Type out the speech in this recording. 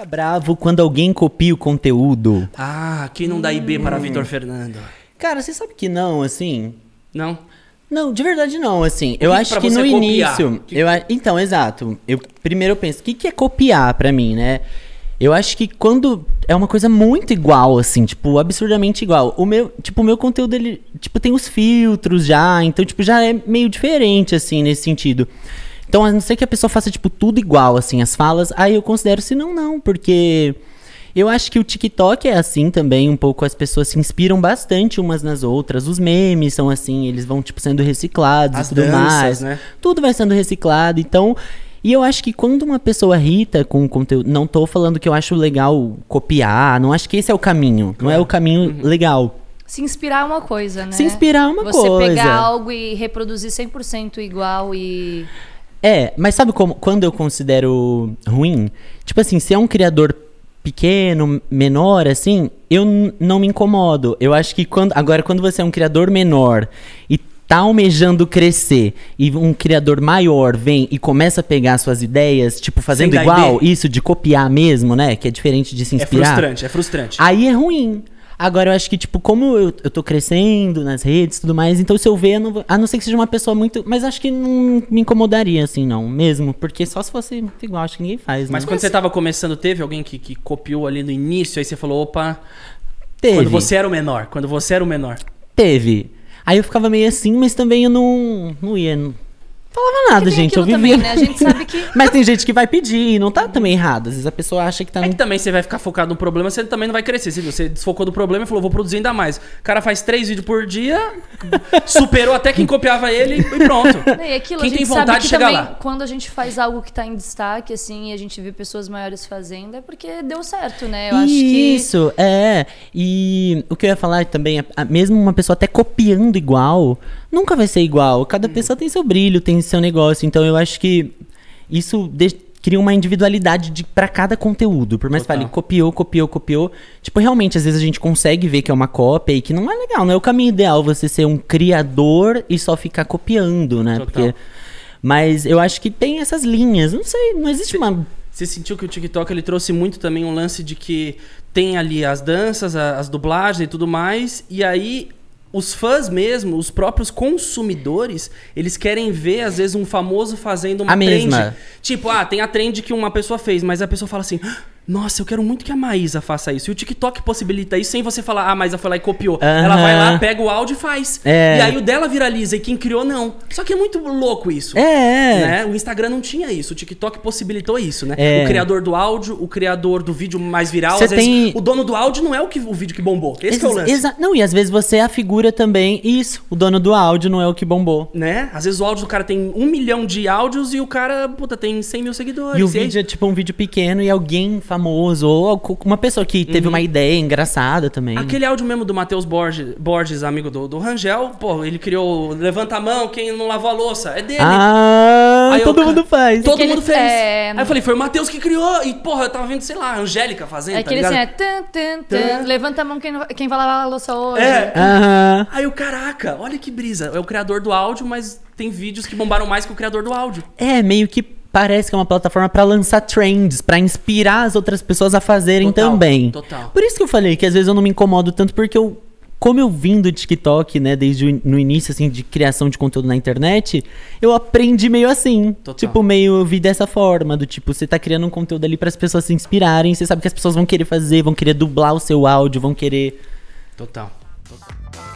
fica bravo quando alguém copia o conteúdo? Ah, quem não dá IB para Vitor Fernando? Cara, você sabe que não, assim. Não? Não, de verdade não, assim. eu acho que no copiar? início. Que- Eu, então, exato. Eu primeiro eu penso, o que, que é copiar pra mim, né? Eu acho que quando é uma coisa muito igual, assim, tipo, absurdamente igual. O meu, tipo, o meu conteúdo, ele, tipo, tem os filtros já, então, tipo, já é meio diferente, assim, nesse sentido. Então, a não ser que a pessoa faça, tipo, tudo igual, assim, as falas, aí eu considero, se não, não, porque eu acho que o TikTok é assim também, um pouco as pessoas se inspiram bastante umas nas outras. Os memes são assim, eles vão, tipo, sendo reciclados As e tudo danças, mais. né? Tudo vai sendo reciclado, então. E eu acho que quando uma pessoa irrita com o conteúdo. Não tô falando que eu acho legal copiar, não acho que esse é o caminho. Não é o caminho legal. Se inspirar é uma coisa, né? Se inspirar é uma Você coisa. pegar algo e reproduzir 100% igual e... É, mas sabe como, quando eu considero ruim? Tipo assim, se é um criador pequeno, menor, assim, eu não me incomodo. Eu acho que quando. Agora, quando você é um criador menor e tá almejando crescer e um criador maior vem e começa a pegar suas ideias, tipo, fazendo igual, ideia. isso de copiar mesmo, né? Que é diferente de se É inspirar. frustrante, é frustrante. Aí é ruim. Agora eu acho que, tipo, como eu, eu tô crescendo nas redes e tudo mais, então se eu ver, eu não vou- a não ser que seja uma pessoa muito. Mas acho que não me incomodaria, assim, não, mesmo. Porque só se fosse muito igual, acho que ninguém faz, né? Mas quando você tava começando, teve alguém que, que copiou ali no início, aí você falou, opa, Teve. quando você era o menor, quando você era o menor. Teve. Aí eu ficava meio assim, mas também eu não, não ia. Não falava nada, gente. Eu vivia. também, né? A gente sabe que- mas tem gente que vai pedir, e não tá também errado. Às vezes a pessoa acha que tá. É no- que também você vai ficar focado no problema, você também não vai crescer. Você, você desfocou do problema e falou, vou produzir ainda mais. O cara faz três vídeos por dia, superou até quem copiava ele e pronto. E aquilo, Quem a gente tem sabe vontade chegar também, lá. quando a gente faz algo que tá em destaque, assim, e a gente vê pessoas maiores fazendo, é porque deu certo, né? Eu acho que... Isso, é. E o que eu ia falar também, é, mesmo uma pessoa até copiando igual, nunca vai ser igual. Cada Uhum. pessoa tem seu brilho, tem seu negócio. Então eu acho que isso de- cria uma individualidade de, pra cada conteúdo. Por mais que Total. fale copiou, copiou, copiou. Tipo, realmente, às vezes a gente consegue ver que é uma cópia e que não é legal. Não é o caminho ideal você ser um criador e só ficar copiando, né? Total. Porque. Mas eu acho que tem essas linhas. Não sei, não existe uma. Você sentiu que o TikTok ele trouxe muito também um lance de que tem ali as danças, as dublagens e tudo mais, e aí os fãs mesmo, os próprios consumidores, eles querem ver às vezes um famoso fazendo uma A trend. mesma. Tipo, ah, tem a trend que uma pessoa fez, mas a pessoa fala assim: "Ah, nossa, eu quero muito que a Maísa faça isso. E o TikTok possibilita isso sem você falar, ah, a Maísa foi lá e copiou. Ela vai lá, pega o áudio e faz. É. E aí o dela viraliza e quem criou não. Só que é muito louco isso É, é. né? O Instagram não tinha isso, o TikTok possibilitou isso, né? É. O criador do áudio, o criador do vídeo mais viral, Você às vezes tem- o dono do áudio não é o, que, o vídeo que bombou. Esse que é o lance. exa- Não, e às vezes você é a figura também. Isso, o dono do áudio não é o que bombou. Né? Às vezes o áudio do cara tem um milhão de áudios e o cara, puta, tem 100 mil seguidores. E o aí- vídeo é tipo um vídeo pequeno e alguém famoso, ou algu- uma pessoa que teve uma ideia engraçada também. Uhum. Aquele áudio mesmo do Matheus Borges, Borges, amigo do, do Rangel, pô, ele criou Levanta a mão, quem não lavou a louça. É dele. Ah, Aí eu, todo cara, mundo faz. Todo Aquele- mundo fez. é, Aí eu falei, foi o Matheus que criou. E, porra, eu tava vendo, sei lá, a Angélica fazendo, É tá aquele ligado? assim, é... Tan, tan, tan, levanta a mão quem, quem vai lavar a louça hoje. É. Aham. Aí o caraca, olha que brisa. É o criador do áudio, mas tem vídeos que bombaram mais que o criador do áudio. É, meio que parece que é uma plataforma pra lançar trends, pra inspirar as outras pessoas a fazerem Total, também. total. Por isso que eu falei que às vezes eu não me incomodo tanto, porque eu. Como eu vim do TikTok, né, desde o no início, assim, de criação de conteúdo na internet, eu aprendi meio assim. Total. Tipo, meio eu vi dessa forma, do tipo, você tá criando um conteúdo ali para as pessoas se inspirarem, você sabe que as pessoas vão querer fazer, vão querer dublar o seu áudio, vão querer Total. total.